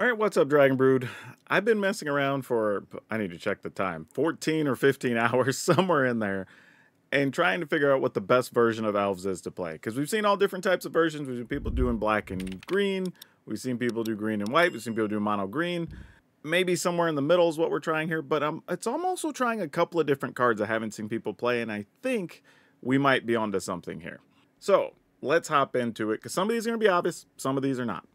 All right, what's up, Dragon Brood? I've been messing around for, I need to check the time, 14 or 15 hours, somewhere in there, and trying to figure out what the best version of Elves is to play. Because we've seen all different types of versions. We've seen people doing black and green. We've seen people do green and white. We've seen people do mono green. Maybe somewhere in the middle is what we're trying here. But um, it's I'm also trying a couple of different cards I haven't seen people play, and I think we might be onto something here. So let's hop into it, because some of these are going to be obvious, some of these are not.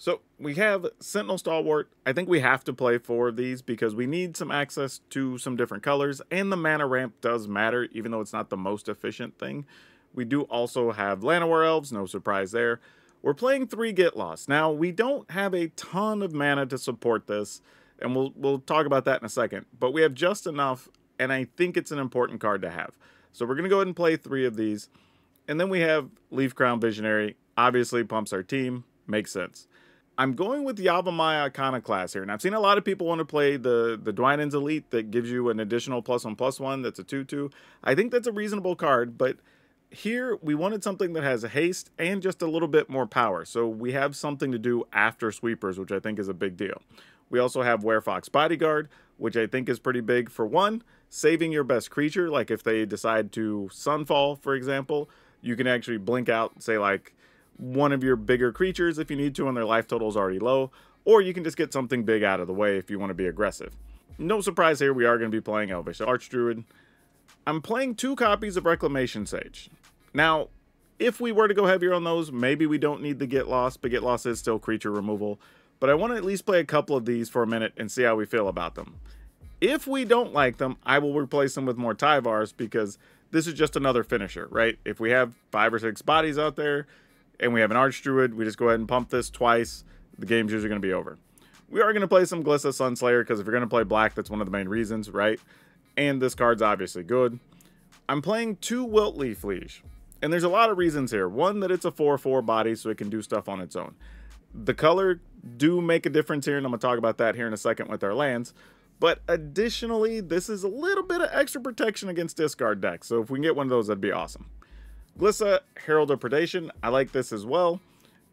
So we have Sentinel Stalwart. I think we have to play four of these because we need some access to some different colors, and the mana ramp does matter, even though it's not the most efficient thing. We do also have Llanowar Elves, no surprise there. We're playing three Get Lost. Now, we don't have a ton of mana to support this, and we'll, we'll talk about that in a second, but we have just enough, and I think it's an important card to have. So we're going to go ahead and play three of these. And then we have Leaf-Crowned Visionary. Obviously, pumps our team. Makes sense. I'm going with Yavimaya Iconoclast here. And I've seen a lot of people want to play the, the Dwynen's Elite that gives you an additional plus one plus one that's a 2-2. I think that's a reasonable card, but here we wanted something that has a haste and just a little bit more power. So we have something to do after sweepers, which I think is a big deal. We also have Werefox Bodyguard, which I think is pretty big for one, saving your best creature. Like if they decide to Sunfall, for example, you can actually blink out, say like one of your bigger creatures if you need to and their life total is already low, or you can just get something big out of the way if you want to be aggressive. No surprise here, we are going to be playing Elvish Archdruid. I'm playing two copies of Reclamation Sage. Now, if we were to go heavier on those, maybe we don't need the Get Lost, but Get Lost is still creature removal. But I want to at least play a couple of these for a minute and see how we feel about them. If we don't like them, I will replace them with more Tyvars because this is just another finisher, right? If we have five or six bodies out there, and we have an Archdruid, we just go ahead and pump this twice. The game's usually going to be over. We are going to play some Glissa Sunslayer because if you're going to play black, that's one of the main reasons, right? And this card's obviously good. I'm playing two Wiltleaf Liege. And there's a lot of reasons here. One, that it's a 4-4 body, so it can do stuff on its own. The color do make a difference here, and I'm going to talk about that here in a second with our lands. But additionally, this is a little bit of extra protection against discard decks. So if we can get one of those, that'd be awesome. Glissa, Herald of Predation, I like this as well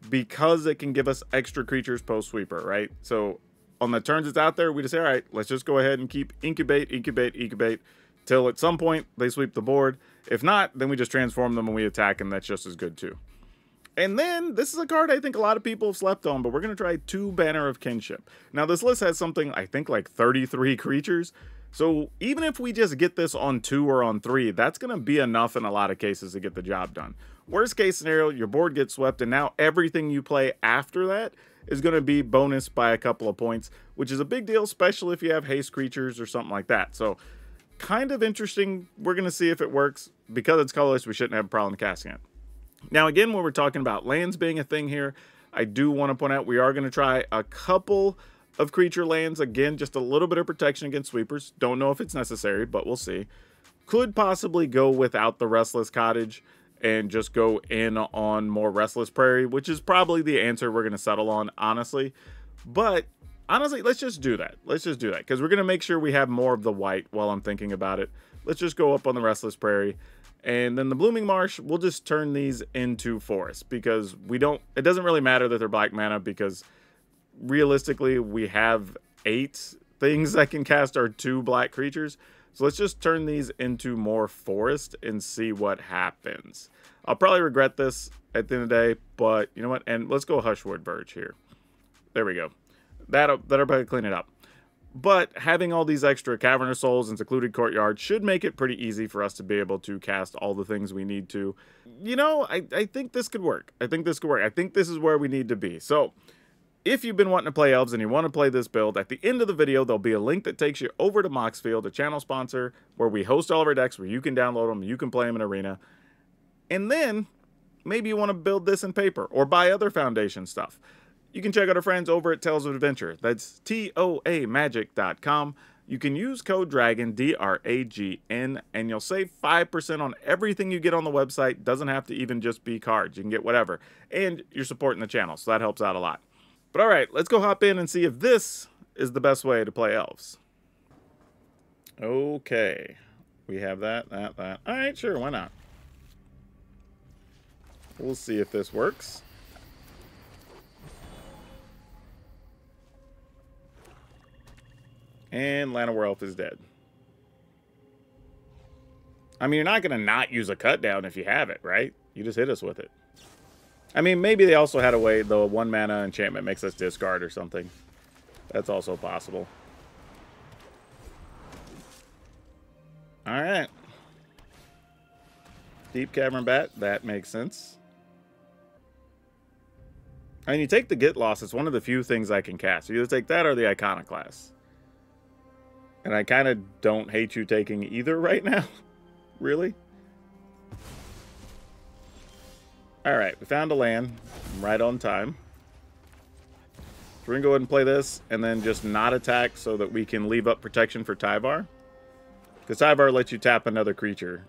because it can give us extra creatures post sweeper, right? So on the turns it's out there, we just say, all right, let's just go ahead and keep incubate, incubate, incubate till at some point they sweep the board. If not, then we just transform them and we attack, and that's just as good too. And then this is a card I think a lot of people have slept on, but we're going to try two Banner of Kinship. Now, this list has something, I think, like 33 creatures. So even if we just get this on two or on three, that's going to be enough in a lot of cases to get the job done. Worst case scenario, your board gets swept, and now everything you play after that is going to be bonus by a couple of points, which is a big deal, especially if you have haste creatures or something like that. So kind of interesting. We're going to see if it works. Because it's colorless, we shouldn't have a problem casting it. Now, again, when we're talking about lands being a thing here, I do want to point out we are going to try a couple of creature lands. Again, just a little bit of protection against sweepers. Don't know if it's necessary, but we'll see. Could possibly go without the Restless Cottage and just go in on more Restless Prairie, which is probably the answer we're going to settle on, honestly. But honestly, let's just do that. Let's just do that because we're going to make sure we have more of the white while I'm thinking about it. Let's just go up on the Restless Prairie. And then the Blooming Marsh, we'll just turn these into forest because we don't, it doesn't really matter that they're black mana because realistically, we have eight things that can cast our two black creatures. So let's just turn these into more forest and see what happens. I'll probably regret this at the end of the day, but you know what? And let's go Hushwood Verge here. There we go. That'll, that'll probably clean it up. But having all these extra Caverns of Souls and Secluded Courtyard should make it pretty easy for us to be able to cast all the things we need to. You know, I, I think this could work. I think this could work. I think this is where we need to be. So, if you've been wanting to play elves and you want to play this build, at the end of the video, there'll be a link that takes you over to Moxfield, a channel sponsor, where we host all of our decks, where you can download them, you can play them in Arena. And then, maybe you want to build this in paper or buy other Foundation stuff. You can check out our friends over at Tales of Adventure. That's T-O-A magic.com. You can use code DRAGON, D-R-A-G-N, and you'll save 5% on everything you get on the website. Doesn't have to even just be cards. You can get whatever. And you're supporting the channel, so that helps out a lot. But all right, let's go hop in and see if this is the best way to play elves. Okay. We have that, that, that. All right, sure, why not? We'll see if this works. And Llanowar Elf is dead. I mean, you're not going to not use a cut down if you have it, right? You just hit us with it. I mean, maybe they also had a way the one mana enchantment makes us discard or something. That's also possible. All right. Deep Cavern Bat, that makes sense. I mean, you take the Get Lost, it's one of the few things I can cast. You either take that or the Iconoclast. And I kind of don't hate you taking either right now. really? Alright, we found a land. I'm right on time. So we're going to go ahead and play this, and then just not attack so that we can leave up protection for Tyvar. Because Tyvar lets you tap another creature.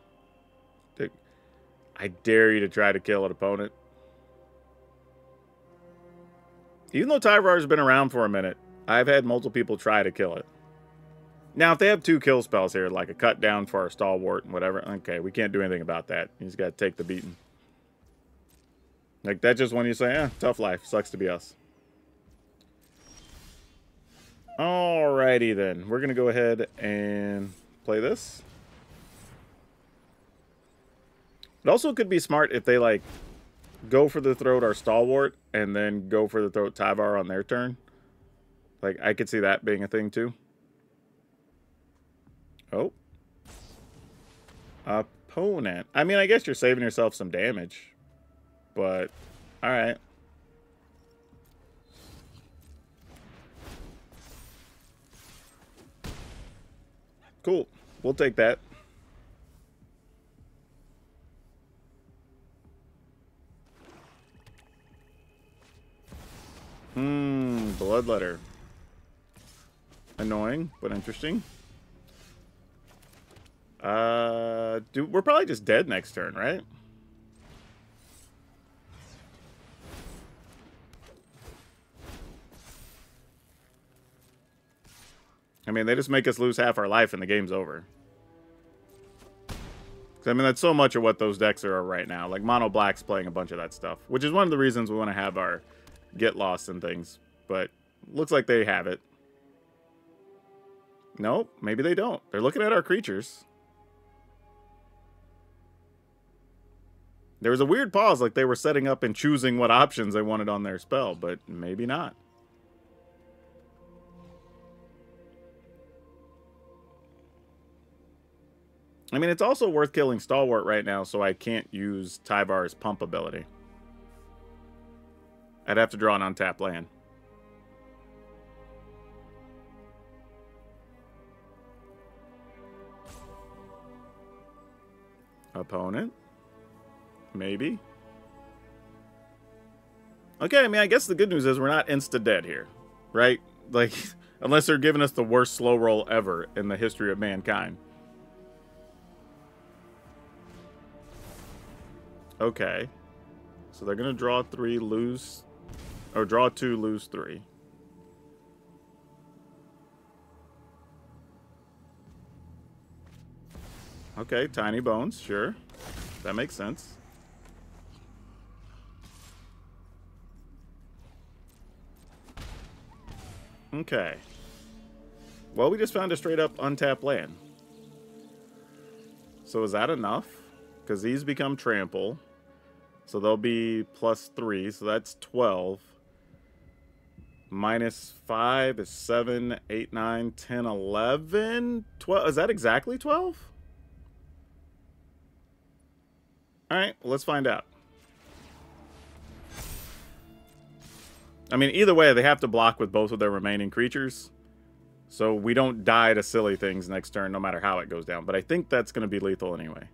I dare you to try to kill an opponent. Even though Tyvar's been around for a minute, I've had multiple people try to kill it. Now, if they have two kill spells here, like a cut down for our stalwart and whatever, okay, we can't do anything about that. He's got to take the beating. Like, that's just when you say, eh, tough life. Sucks to be us. Alrighty then. We're going to go ahead and play this. It also could be smart if they, like, go for the throat our stalwart and then go for the throat Tyvar on their turn. Like, I could see that being a thing, too. Oh. Opponent. I mean, I guess you're saving yourself some damage. But, alright. Cool. We'll take that. Hmm, Bloodletter. Annoying, but interesting. Uh, dude, we're probably just dead next turn, right? I mean, they just make us lose half our life and the game's over. I mean, that's so much of what those decks are right now. Like, Mono Black's playing a bunch of that stuff. Which is one of the reasons we want to have our get lost and things. But looks like they have it. Nope, maybe they don't. They're looking at our creatures. There was a weird pause, like they were setting up and choosing what options they wanted on their spell, but maybe not. I mean, it's also worth killing Stalwart right now, so I can't use Tyvar's pump ability. I'd have to draw an untapped land. Opponent? Maybe. Okay, I mean, I guess the good news is we're not insta-dead here, right? Like, unless they're giving us the worst slow roll ever in the history of mankind. Okay. So they're going to draw three, lose or draw two, lose three. Okay, tiny bones, sure. That makes sense. Okay. Well, we just found a straight up untapped land. So is that enough? Because these become trample. So they'll be plus three, so that's 12 minus 5 is 7, 8, 9, 10, 11, 12. Is that exactly 12? All right, well, let's find out. I mean, either way, they have to block with both of their remaining creatures. So we don't die to silly things next turn, no matter how it goes down. But I think that's going to be lethal anyway.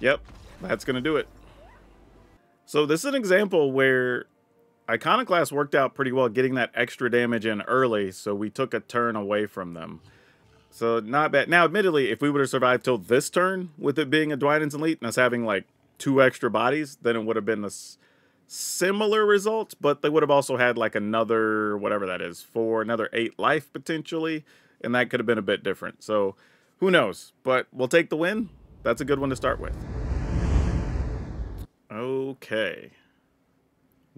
Yep, that's going to do it. So this is an example where Iconoclast worked out pretty well getting that extra damage in early, so we took a turn away from them. So not bad. Now, admittedly, if we would have survived till this turn with it being a Dwynen's Elite and us having like two extra bodies, then it would have been a similar result, but they would have also had like another, whatever that is, for another eight life potentially, and that could have been a bit different. So who knows? But we'll take the win. That's a good one to start with. Okay.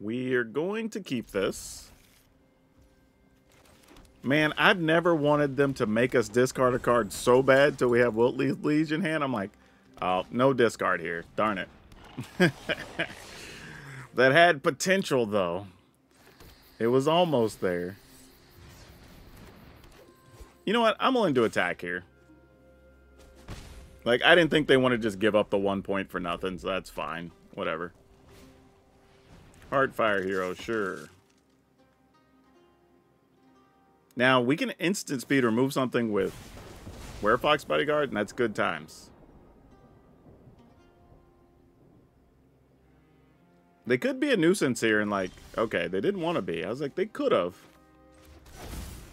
We are going to keep this. Man, I've never wanted them to make us discard a card so bad till we have Wiltleaf Liege in hand. I'm like, oh, no discard here. Darn it. that had potential, though. It was almost there. You know what? I'm willing to attack here. Like, I didn't think they want to just give up the one point for nothing, so that's fine. Whatever. Heartfire Hero, sure. Now, we can instant speed remove something with Werefox Bodyguard, and that's good times. They could be a nuisance here and like, okay, they didn't want to be. I was like, they could have.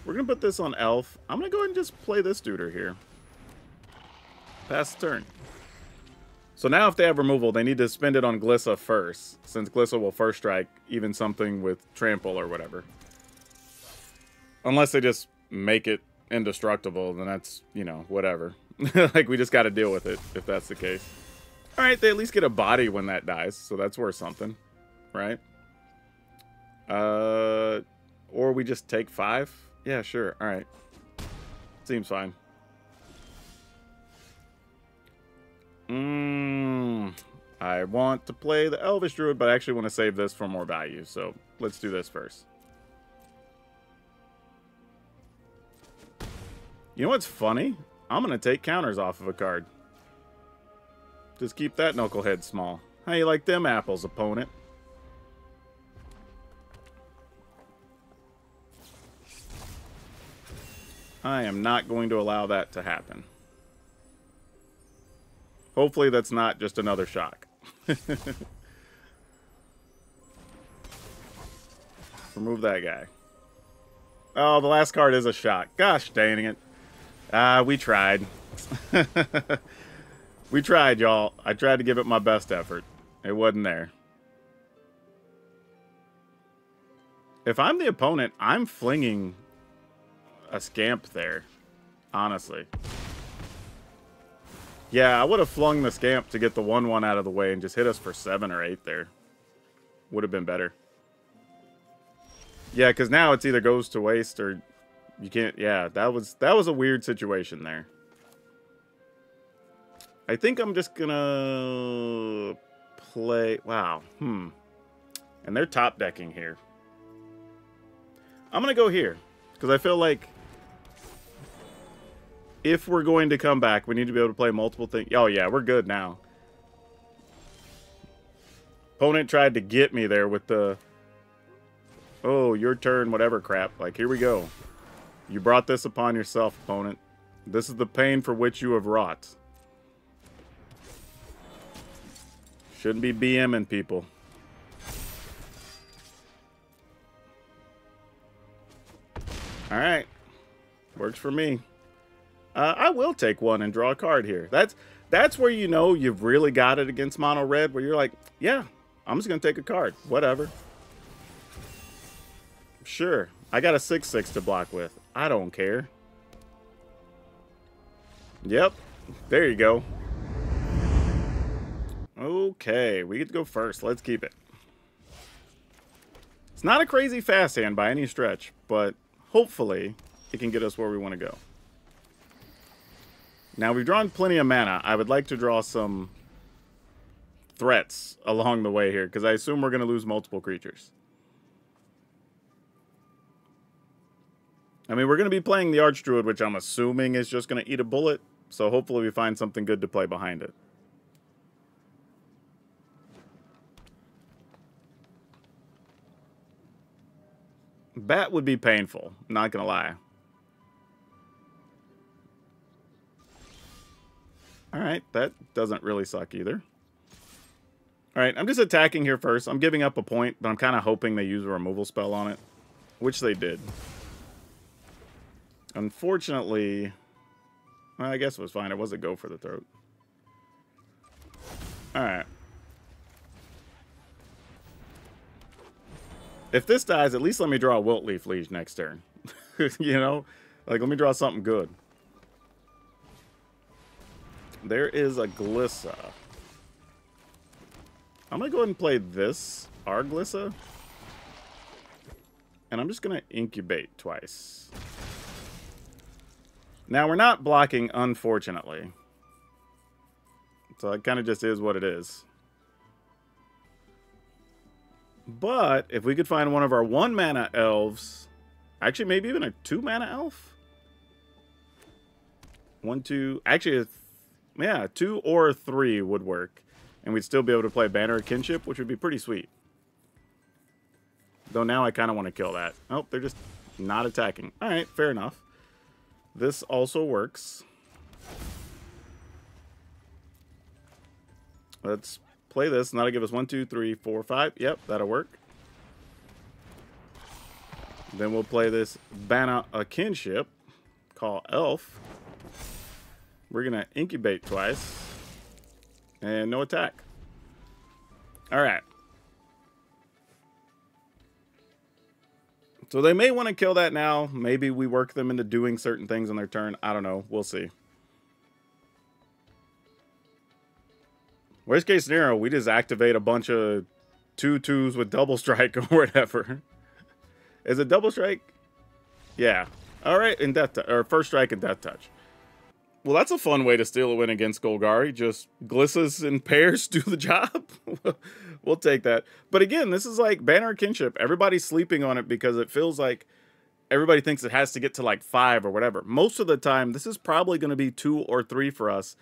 We're going to put this on Elf. I'm going to go ahead and just play this duder here. Pass turn. So now if they have removal, they need to spend it on Glissa first, since Glissa will first strike even something with Trample or whatever. Unless they just make it indestructible, then that's, you know, whatever. like, we just got to deal with it, if that's the case. Alright, they at least get a body when that dies, so that's worth something. Right? Uh, or we just take five? Yeah, sure. Alright. Seems fine. Mmm... I want to play the Elvish Druid, but I actually want to save this for more value, so let's do this first. You know what's funny? I'm going to take counters off of a card. Just keep that knucklehead small. How you like them apples, opponent? I am not going to allow that to happen. Hopefully that's not just another shock. Remove that guy. Oh, the last card is a shock. Gosh dang it. Ah, uh, we tried. we tried, y'all. I tried to give it my best effort. It wasn't there. If I'm the opponent, I'm flinging a scamp there. Honestly. Yeah, I would have flung the scamp to get the 1-1 out of the way and just hit us for 7 or 8 there. Would have been better. Yeah, because now it's either goes to waste or you can't, yeah, that was, that was a weird situation there. I think I'm just gonna play, wow, hmm. And they're top decking here. I'm gonna go here, because I feel like if we're going to come back, we need to be able to play multiple things. Oh, yeah, we're good now. Opponent tried to get me there with the, oh, your turn, whatever crap. Like, here we go. You brought this upon yourself, opponent. This is the pain for which you have wrought. Shouldn't be BMing people. Alright. Works for me. Uh, I will take one and draw a card here. That's that's where you know you've really got it against mono red, where you're like, yeah, I'm just to take a card. Whatever. Sure. I got a 6-6 to block with. I don't care. Yep. There you go. Okay, we get to go first. Let's keep it. It's not a crazy fast hand by any stretch, but hopefully it can get us where we want to go. Now, we've drawn plenty of mana. I would like to draw some threats along the way here, because I assume we're going to lose multiple creatures. I mean, we're going to be playing the Archdruid, which I'm assuming is just going to eat a bullet. So hopefully we find something good to play behind it. Bat would be painful, not going to lie. Alright, that doesn't really suck either. Alright, I'm just attacking here first. I'm giving up a point, but I'm kind of hoping they use a removal spell on it. Which they did. Unfortunately, well, I guess it was fine. It was a go for the throat. Alright. If this dies, at least let me draw a Wiltleaf Liege next turn. you know? Like, let me draw something good. There is a Glissa. I'm going to go ahead and play this, our Glissa. And I'm just going to incubate twice. Now, we're not blocking, unfortunately. So it kind of just is what it is. But if we could find one of our one mana elves, actually maybe even a two mana elf. One, two, actually, yeah, two or three would work. And we'd still be able to play Banner of Kinship, which would be pretty sweet. Though now I kind of want to kill that. Oh, they're just not attacking. All right, fair enough. This also works. Let's play this, and that'll give us one, two, three, four, five. Yep, that'll work. Then we'll play this Banner a Kinship, call Elf. We're going to incubate twice. And no attack. Alright. So they may want to kill that now. Maybe we work them into doing certain things on their turn. I don't know. We'll see. Worst case scenario, we just activate a bunch of two twos with double strike or whatever. Is it double strike? Yeah. All right, in death or first strike and death touch. Well, that's a fun way to steal a win against Golgari. Just glissas and pairs do the job. we'll take that. But again, this is like Banner Kinship. Everybody's sleeping on it because it feels like everybody thinks it has to get to like five or whatever. Most of the time, this is probably going to be two or three for us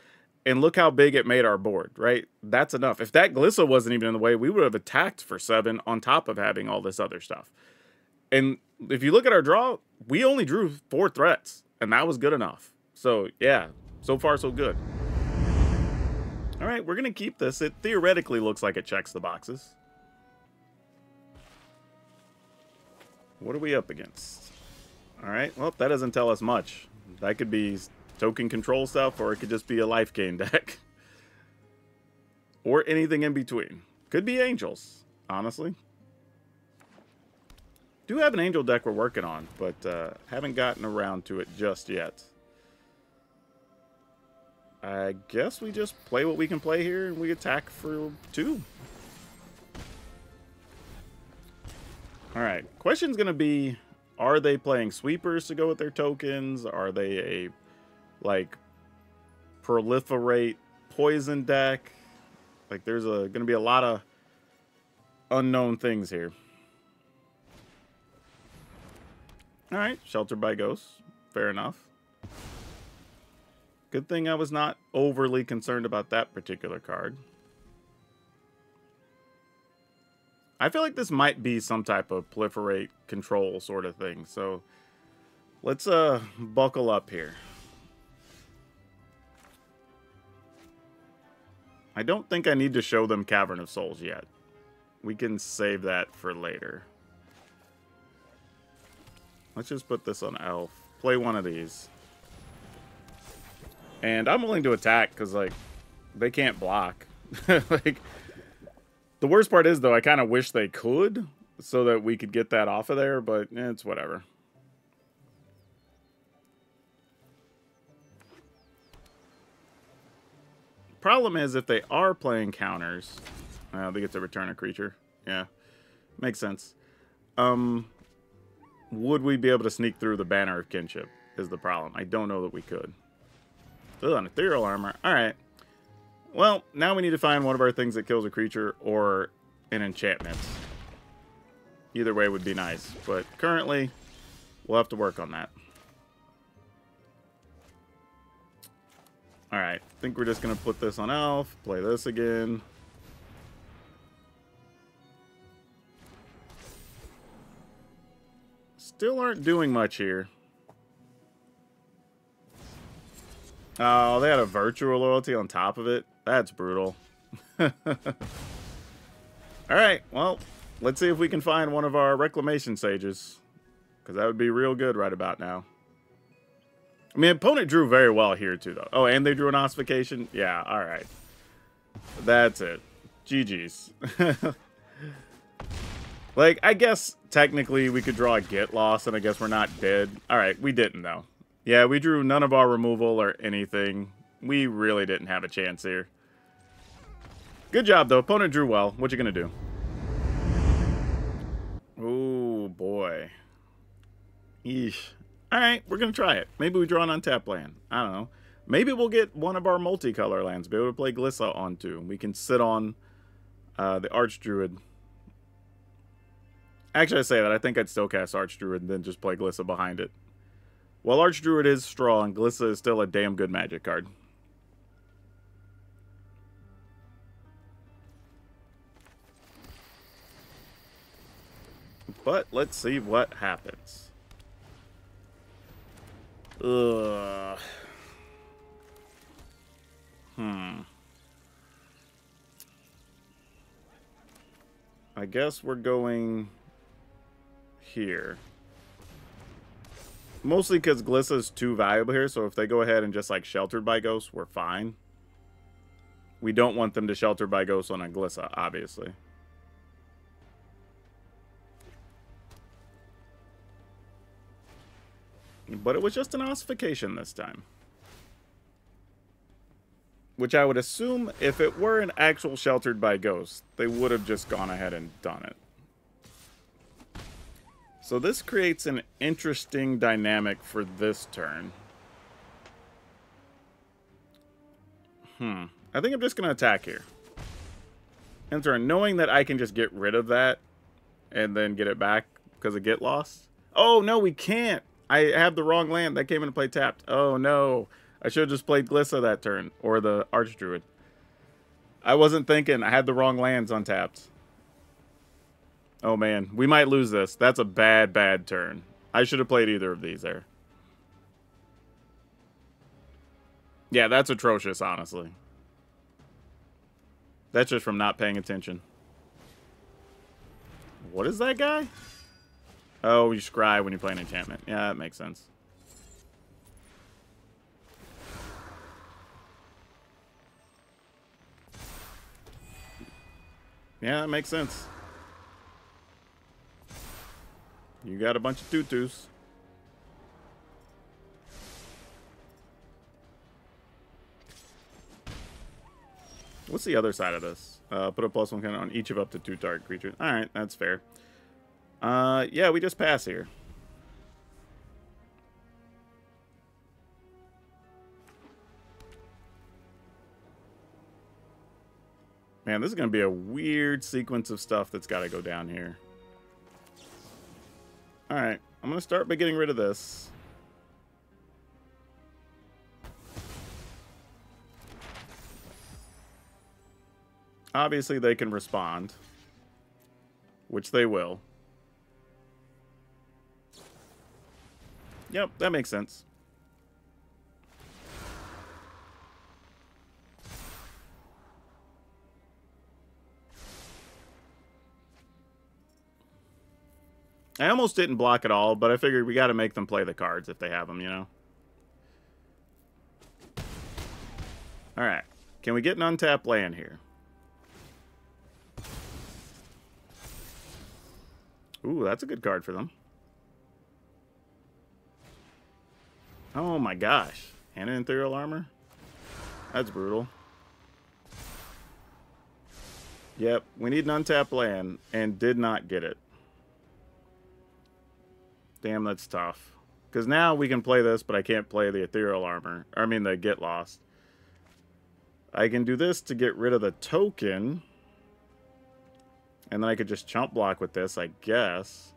and look how big it made our board, right? That's enough. If that Glissa wasn't even in the way, we would have attacked for seven on top of having all this other stuff. And if you look at our draw, we only drew four threats, and that was good enough. So, yeah, so far so good. All right, we're to keep this. It theoretically looks like it checks the boxes. What are we up against? All right, well, that doesn't tell us much. That could be token control stuff, or it could just be a life gain deck. or anything in between. Could be angels, honestly. Do have an angel deck we're working on, but uh, haven't gotten around to it just yet. I guess we just play what we can play here and we attack for two. Alright, question's going to be, are they playing sweepers to go with their tokens? Are they a like proliferate poison deck. Like there's a going to be a lot of unknown things here. All right, sheltered by ghosts. Fair enough. Good thing I was not overly concerned about that particular card. I feel like this might be some type of proliferate control sort of thing. So let's uh buckle up here. I don't think I need to show them Cavern of Souls yet. We can save that for later. Let's just put this on Elf. Play one of these. And I'm willing to attack because, like, they can't block. like, the worst part is, though, I kind of wish they could so that we could get that off of there, but eh, it's whatever. Problem is, if they are playing counters, uh, they get to return a creature. Yeah, makes sense. Um, would we be able to sneak through the Banner of Kinship is the problem. I don't know that we could. Ugh, an Ethereal Armor. All right. Well, now we need to find one of our things that kills a creature or an enchantment. Either way would be nice, but currently, we'll have to work on that. Alright, I think we're just going to put this on Elf, play this again. Still aren't doing much here. Oh, they had a Virtue of Loyalty on top of it? That's brutal. Alright, well, let's see if we can find one of our Reclamation Sages. Because that would be real good right about now. I mean, opponent drew very well here, too, though. Oh, and they drew an ossification? Yeah, all right. That's it. GG's. like, I guess technically we could draw a get loss, and I guess we're not dead. All right, we didn't, though. Yeah, we drew none of our removal or anything. We really didn't have a chance here. Good job, though. Opponent drew well. What you to do? Oh, boy. Eesh. All right, we're to try it. Maybe we draw an untapped land. I don't know. Maybe we'll get one of our multicolor lands, be able to play Glissa onto. We can sit on uh, the Archdruid. Actually, I say that. I think I'd still cast Archdruid and then just play Glissa behind it. While Archdruid is strong, Glissa is still a damn good magic card. But let's see what happens. Ugh. Hmm. I guess we're going here. Mostly because Glissa is too valuable here, so if they go ahead and just like Sheltered by Ghosts, we're fine. We don't want them to Shelter by Ghosts on a Glissa, obviously. But it was just an ossification this time. Which I would assume, if it were an actual Sheltered by Ghosts, they would have just gone ahead and done it. So this creates an interesting dynamic for this turn. Hmm. I think I'm just going to attack here. End turn, knowing that I can just get rid of that and then get it back because of get lost. Oh, no, we can't. I have the wrong land. That came into play tapped. Oh, no. I should have just played Glissa that turn. Or the Archdruid. I wasn't thinking. I had the wrong lands untapped. Oh, man. We might lose this. That's a bad, bad turn. I should have played either of these there. Yeah, that's atrocious, honestly. That's just from not paying attention. What is that guy? Oh, you scry when you play an enchantment. Yeah, that makes sense. Yeah, that makes sense. You got a bunch of tutus. What's the other side of this? Uh, put a plus one count on each of up to two target creatures. Alright, that's fair. Uh, yeah, we just pass here. Man, this is going to be a weird sequence of stuff that's got to go down here. Alright, I'm going to start by getting rid of this. Obviously, they can respond. Which they will. Yep, that makes sense. I almost didn't block at all, but I figured we got to make them play the cards if they have them, you know? Alright. Can we get an untapped land here? Ooh, that's a good card for them. Oh my gosh. And an ethereal armor? That's brutal. Yep, we need an untapped land, and did not get it. Damn, that's tough. Because now we can play this, but I can't play the ethereal armor. I mean, the get lost. I can do this to get rid of the token. And then I could just chump block with this, I guess.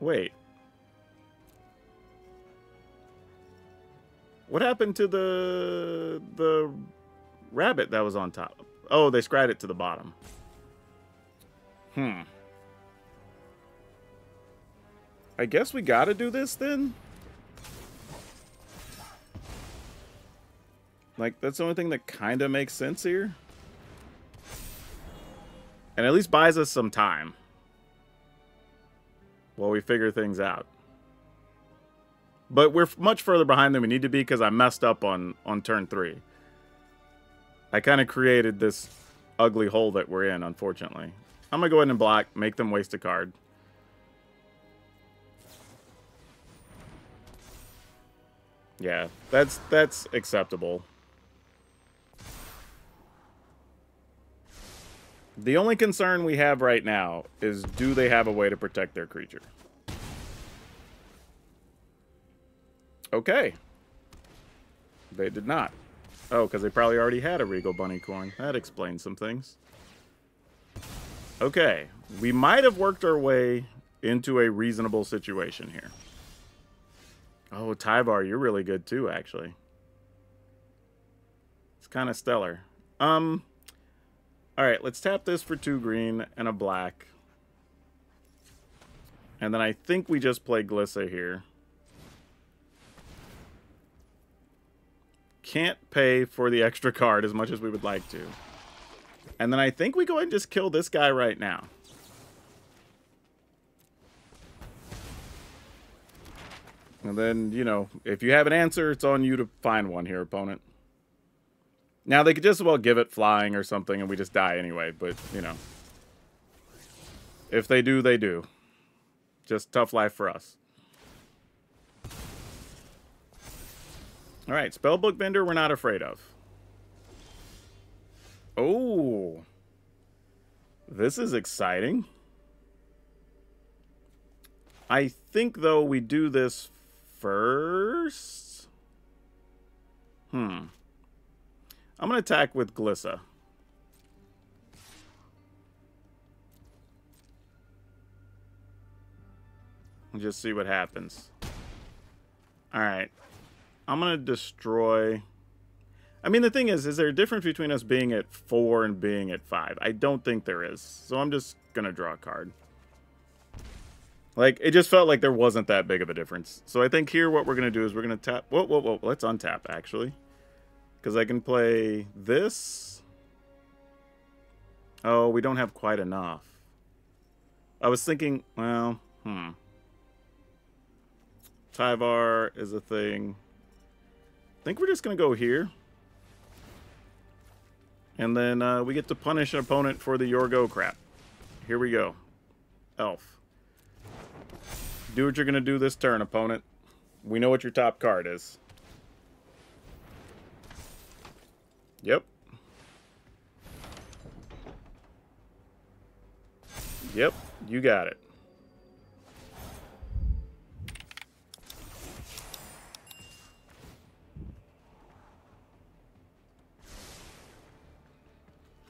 Wait. What happened to the the rabbit that was on top? Oh, they scryed it to the bottom. Hmm. I guess we gotta do this then? Like, that's the only thing that kind of makes sense here. And at least buys us some time. While we figure things out. But we're much further behind than we need to be because I messed up on, on turn three. I kind of created this ugly hole that we're in, unfortunately. I'm going to go ahead and block, make them waste a card. Yeah, that's that's acceptable. The only concern we have right now is do they have a way to protect their creature? Okay. They did not. Oh, because they probably already had a Regal Bunnicorn. That explains some things. Okay. We might have worked our way into a reasonable situation here. Oh, Tyvar, you're really good too, actually. It's kind of stellar. Um, all right, let's tap this for two green and a black. And then I think we just play Glissa here. Can't pay for the extra card as much as we would like to. And then I think we go ahead and just kill this guy right now. And then, you know, if you have an answer, it's on you to find one here, opponent. Now, they could just as well give it flying or something and we just die anyway, but, you know. If they do, they do. Just tough life for us. Alright, Spellbook Vendor we're not afraid of. Oh. This is exciting. I think, though, we do this first. Hmm. I'm going to attack with Glissa. And just see what happens. Alright. I'm going to destroy... I mean, the thing is, is there a difference between us being at 4 and being at 5? I don't think there is. So I'm just going to draw a card. Like, it just felt like there wasn't that big of a difference. So I think here what we're to do is we're to tap... Whoa, whoa, whoa. Let's untap, actually. Because I can play this. Oh, we don't have quite enough. I was thinking, well, hmm. Tyvar is a thing. I think we're just to go here. And then uh, we get to punish an opponent for the Yorgo crap. Here we go. Elf. Do what you're going to do this turn, opponent. We know what your top card is. Yep. Yep, you got it.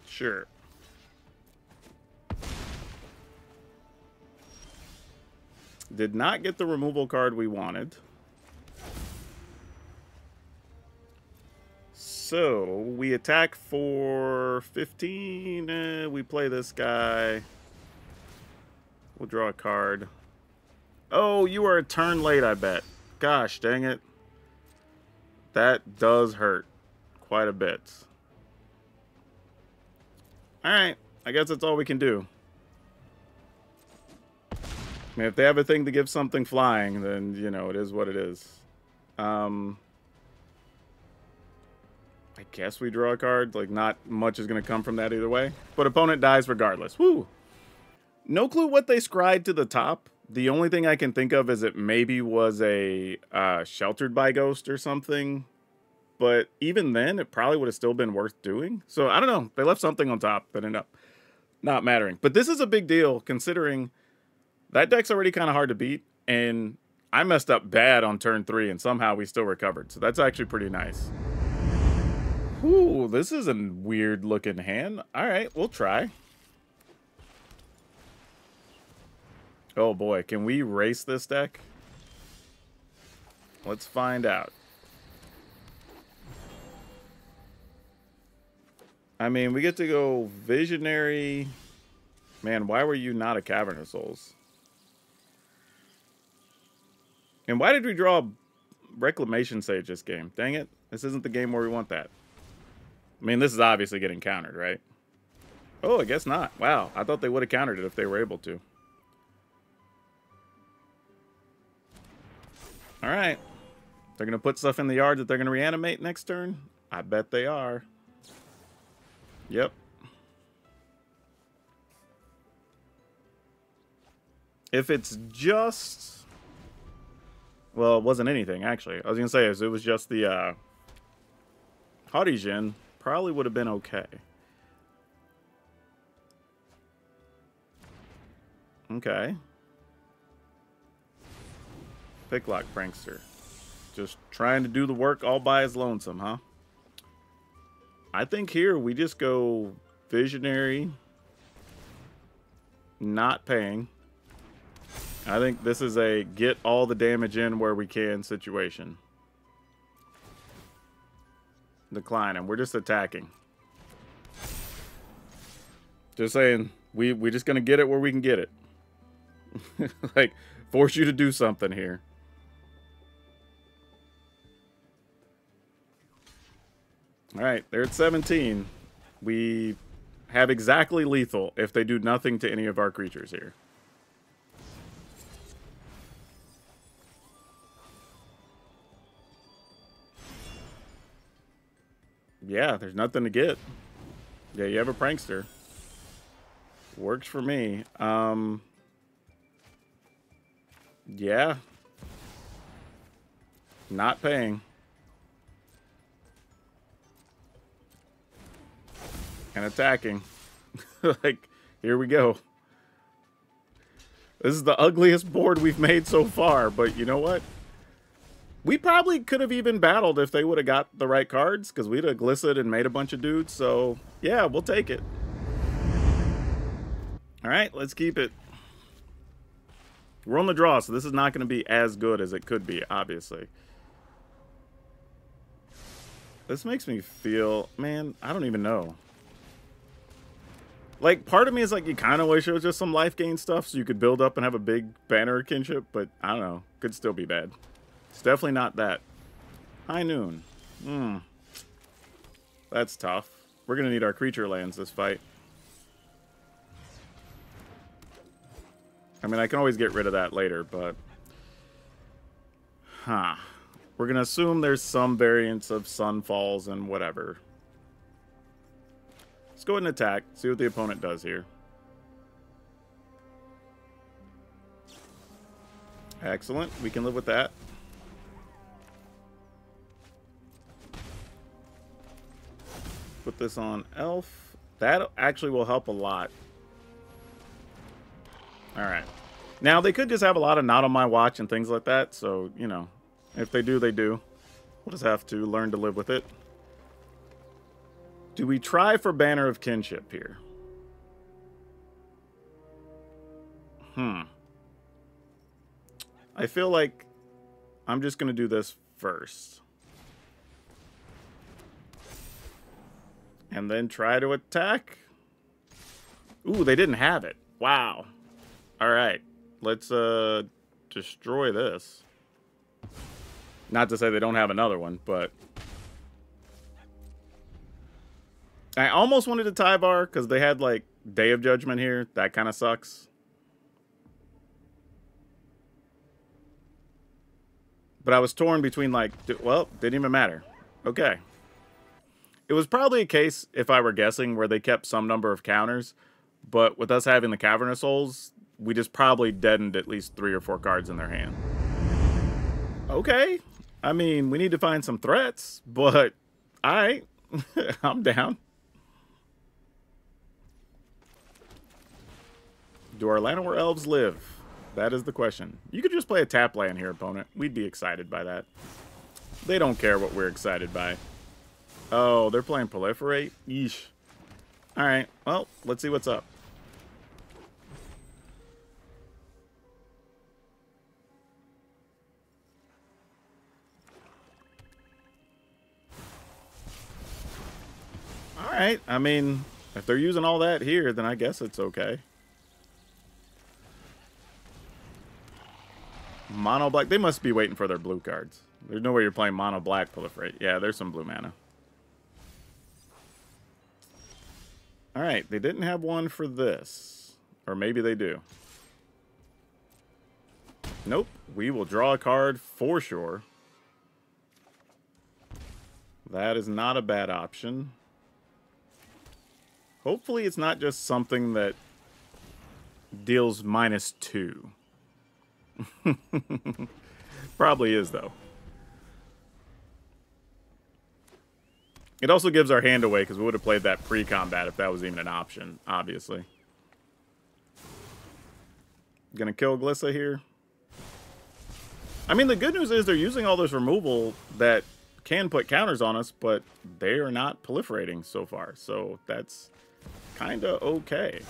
Sure. Did not get the removal card we wanted. So, we attack for 15. Eh, we play this guy. We'll draw a card. Oh, you are a turn late, I bet. Gosh, dang it. That does hurt quite a bit. Alright, I guess that's all we can do. Mean, if they have a thing to give something flying, then, you know, it is what it is. Um... I guess we draw a card. Like, not much is going to come from that either way. But opponent dies regardless. Woo! No clue what they scried to the top. The only thing I can think of is it maybe was a uh, sheltered by ghost or something. But even then, it probably would have still been worth doing. So I don't know. They left something on top that ended up not mattering. But this is a big deal considering that deck's already kind of hard to beat. And I messed up bad on turn three and somehow we still recovered. So that's actually pretty nice. Ooh, this is a weird looking hand. All right, we'll try. Oh boy, can we race this deck? Let's find out. I mean, we get to go Visionary. Man, why were you not a Cavern of Souls? And why did we draw Reclamation Sage this game? Dang it. This isn't the game where we want that. I mean, this is obviously getting countered, right? Oh, I guess not. Wow, I thought they would have countered it if they were able to. All right. They're going to put stuff in the yard that they're going to reanimate next turn? I bet they are. Yep. If it's just... Well, it wasn't anything, actually. I was going to say, it was just the uh, Haughty Djinn, Probably would have been okay. Okay. Picklock Prankster. Just trying to do the work all by his lonesome, huh? I think here we just go visionary, not paying. I think this is a get all the damage in where we can situation. Decline, and we're just attacking. Just saying, we we're just gonna get it where we can get it. like, force you to do something here. All right, they're at 17. We have exactly lethal if they do nothing to any of our creatures here. Yeah, there's nothing to get. Yeah, you have a prankster. Works for me. Um, yeah. Not paying. And attacking. like, here we go. This is the ugliest board we've made so far, but you know what? We probably could have even battled if they would have got the right cards, because we'd have glisted and made a bunch of dudes, so yeah, we'll take it. Alright, let's keep it. We're on the draw, so this is not going to be as good as it could be, obviously. This makes me feel... Man, I don't even know. Like, part of me is like, you kind of wish it was just some life gain stuff so you could build up and have a big banner kinship, but I don't know. Could still be bad. It's definitely not that. High noon. Hmm. That's tough. We're going to need our creature lands this fight. I mean, I can always get rid of that later, but... Huh. We're going to assume there's some variance of Sunfalls and whatever. Let's go ahead and attack. See what the opponent does here. Excellent. We can live with that. Put this on Elf. That actually will help a lot. Alright. Now, they could just have a lot of not on my watch and things like that, so, you know, if they do, they do. We'll just have to learn to live with it. Do we try for Banner of Kinship here? Hmm. I feel like I'm just going to do this first. And then try to attack. Ooh, they didn't have it. Wow. All right. Let's uh destroy this. Not to say they don't have another one, but I almost wanted to bar because they had like Day of Judgment here. That kind of sucks. But I was torn between like, well, didn't even matter. Okay. It was probably a case, if I were guessing, where they kept some number of counters. But with us having the Caverns of Souls, we just probably deadened at least three or four cards in their hand. Okay. I mean, we need to find some threats, but I, I'm down. Do our Llanowar elves live? That is the question. You could just play a tap land here, opponent. We'd be excited by that. They don't care what we're excited by. Oh, they're playing Proliferate? Yeesh. Alright, well, let's see what's up. Alright, I mean, if they're using all that here, then I guess it's okay. Mono black. They must be waiting for their blue cards. There's no way you're playing mono black proliferate. Yeah, there's some blue mana. Alright, they didn't have one for this. Or maybe they do. Nope. We will draw a card for sure. That is not a bad option. Hopefully it's not just something that deals minus two. Probably is, though. It also gives our hand away because we would have played that pre-combat if that was even an option, obviously. Gonna kill Glissa here. I mean, the good news is they're using all this removal that can put counters on us, but they are not proliferating so far. So that's kind of okay.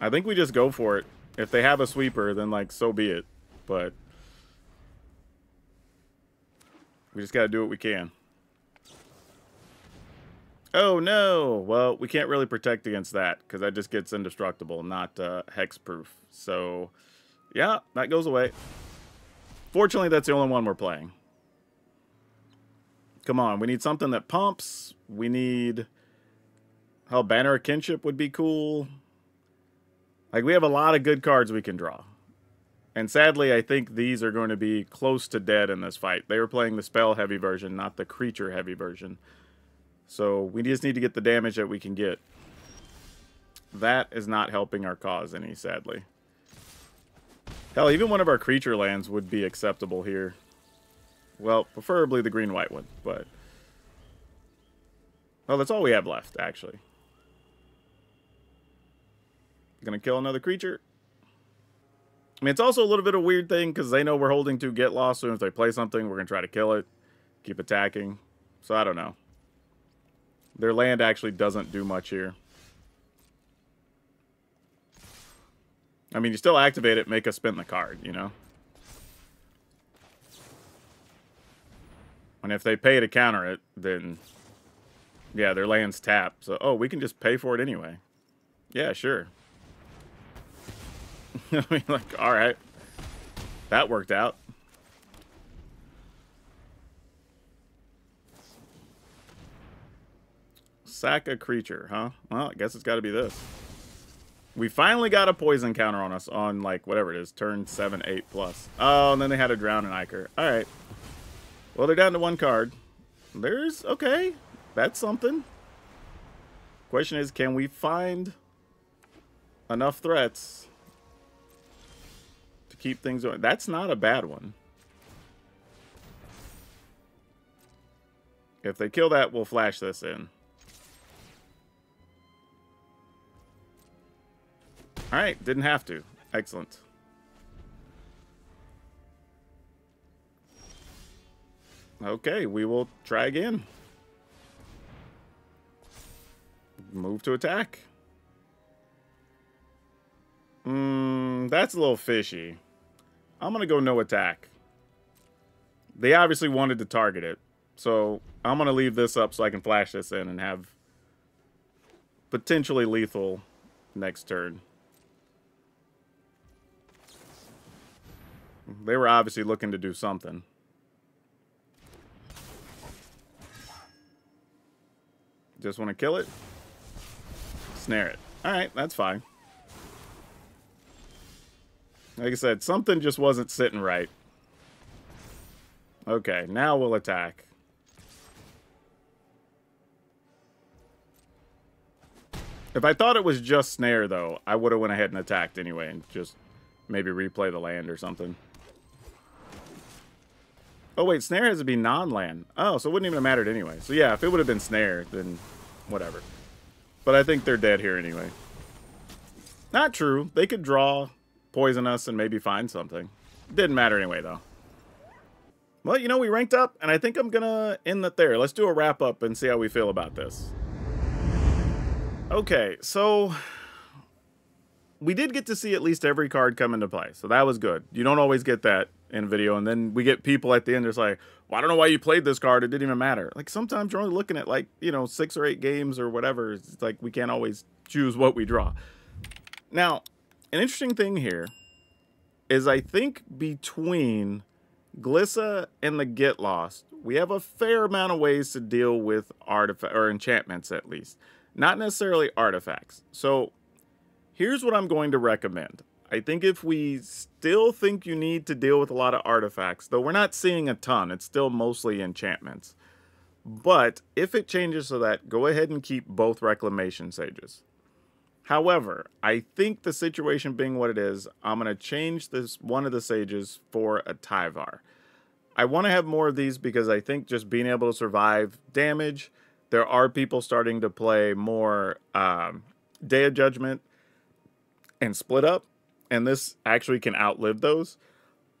I think we just go for it. If they have a sweeper, then, like, so be it. But we just got to do what we can. Oh, no. Well, we can't really protect against that because that just gets indestructible, not uh, hex-proof. So, yeah, that goes away. Fortunately, that's the only one we're playing. Come on, we need something that pumps. We need... How Banner of Kinship would be cool. Like, we have a lot of good cards we can draw. And sadly, I think these are going to be close to dead in this fight. They were playing the spell-heavy version, not the creature-heavy version. So we just need to get the damage that we can get. That is not helping our cause any, sadly. Hell, even one of our creature lands would be acceptable here. Well, preferably the green-white one, but... Well, that's all we have left, actually. Gonna kill another creature. I mean, it's also a little bit of a weird thing, because they know we're holding to get lost, so if they play something, we're gonna try to kill it. Keep attacking. So, I don't know. Their land actually doesn't do much here. I mean, you still activate it, make us spin the card, you know? And if they pay to counter it, then... Yeah, their land's tapped. So, oh, we can just pay for it anyway. Yeah, sure. I mean, like, alright. That worked out. Sack a creature, huh? Well, I guess it's got to be this. We finally got a poison counter on us on, like, whatever it is, turn 7, 8 plus. Oh, and then they had a Drown in Ichor. Alright. Well, they're down to one card. There's, okay, that's something. Question is, can we find enough threats to keep things going? That's not a bad one. If they kill that, we'll flash this in. Alright, didn't have to. Excellent. Okay, we will try again. Move to attack. Hmm, that's a little fishy. I'm to go no attack. They obviously wanted to target it. So I'm to leave this up so I can flash this in and have potentially lethal next turn. They were obviously looking to do something. Just want to kill it? Snare it. Alright, that's fine. Like I said, something just wasn't sitting right. Okay, now we'll attack. If I thought it was just snare, though, I would have went ahead and attacked anyway and just maybe replay the land or something. Oh, wait, Snare has to be non-land. Oh, so it wouldn't even have mattered anyway. So yeah, if it would have been Snare, then whatever. But I think they're dead here anyway. Not true. They could draw, poison us, and maybe find something. Didn't matter anyway, though. Well, you know, we ranked up, and I think I'm going to end that there. Let's do a wrap-up and see how we feel about this. Okay, so we did get to see at least every card come into play, so that was good. You don't always get that in video, and then we get people at the end that's like, well, I don't know why you played this card. It didn't even matter. Like sometimes you're only looking at like you know six or eight games or whatever. It's like we can't always choose what we draw. Now, an interesting thing here is I think between Glissa and the Get Lost, we have a fair amount of ways to deal with artifact or enchantments at least, not necessarily artifacts. So here's what I'm going to recommend. I think if we still think you need to deal with a lot of artifacts, though we're not seeing a ton, it's still mostly enchantments. But if it changes to that, go ahead and keep both reclamation sages. However, I think the situation being what it is, I'm going to change this one of the sages for a Tyvar. I want to have more of these because I think just being able to survive damage, there are people starting to play more um, Day of Judgment and Split Up and this actually can outlive those.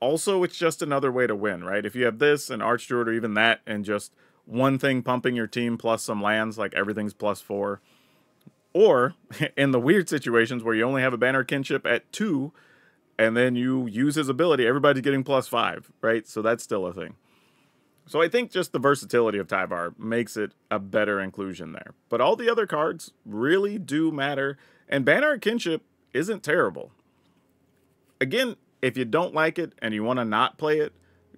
Also, it's just another way to win, right? If you have this and Archdruid or even that and just one thing pumping your team plus some lands, like everything's plus four. Or in the weird situations where you only have a banner kinship at two, and then you use his ability, everybody's getting plus five, right? So that's still a thing. So I think just the versatility of Tyvar makes it a better inclusion there. But all the other cards really do matter, and Banner Kinship isn't terrible. Again, if you don't like it and you want to not play it,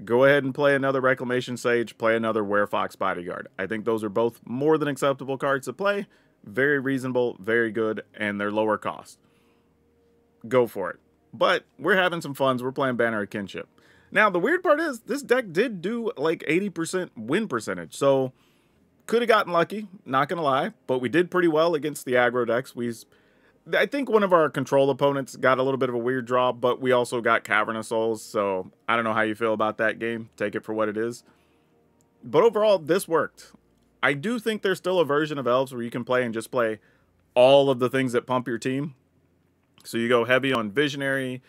go ahead and play another Reclamation Sage, play another Werefox Bodyguard. I think those are both more than acceptable cards to play. Very reasonable, very good, and they're lower cost. Go for it. But we're having some fun. We're playing Banner of Kinship. Now, the weird part is this deck did do like 80% win percentage. So could have gotten lucky, not going to lie. But we did pretty well against the aggro decks. We, I think one of our control opponents got a little bit of a weird draw, but we also got Cavern of Souls. So I don't know how you feel about that game. Take it for what it is. But overall, this worked. I do think there's still a version of Elves where you can play and just play all of the things that pump your team. So you go heavy on Visionary,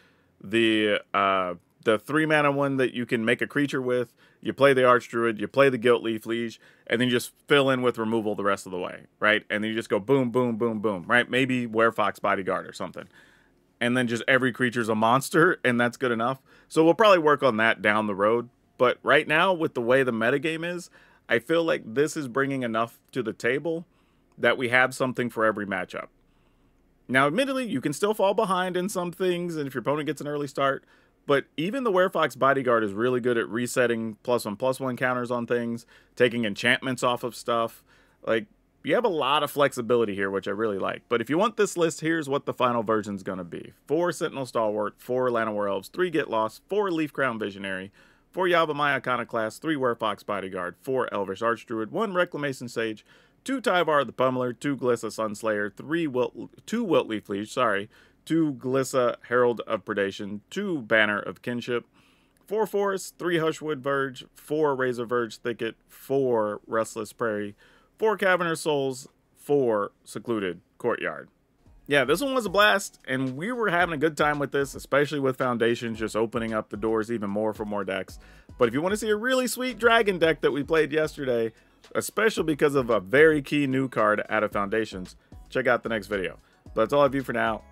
the uh, the three mana one that you can make a creature with. You play the Archdruid, you play the Gilt-Leaf Liege, and then you just fill in with removal the rest of the way, right? And then you just go boom, boom, boom, boom, right? Maybe Werefox Bodyguard or something. And then just every creature's a monster, and that's good enough. So we'll probably work on that down the road. But right now, with the way the metagame is, I feel like this is bringing enough to the table that we have something for every matchup. Now, admittedly, you can still fall behind in some things, and if your opponent gets an early start, but even the Werefox Bodyguard is really good at resetting plus one plus one counters on things, taking enchantments off of stuff. Like, you have a lot of flexibility here, which I really like. But if you want this list, here's what the final version is going to be. Four Sentinel Stalwart, four Llanowar Elves, three Get Lost, four Leaf-Crowned Visionary, four Yavimaya Iconoclast, three Werefox Bodyguard, four Elvish Archdruid, one Reclamation Sage, two Tyvar the Pummeler, two Glissa Sunslayer, three Wilt, two Wilt-Leaf sorry, two Glissa Herald of Predation, two Banner of Kinship, four Forest, three Hushwood Verge, four Razor Verge Thicket, four Restless Prairie, four Caverns of Souls, four Secluded Courtyard. Yeah, this one was a blast, and we were having a good time with this, especially with Foundations just opening up the doors even more for more decks. But if you want to see a really sweet Dragon deck that we played yesterday, especially because of a very key new card out of Foundations, check out the next video. But that's all I have you for now.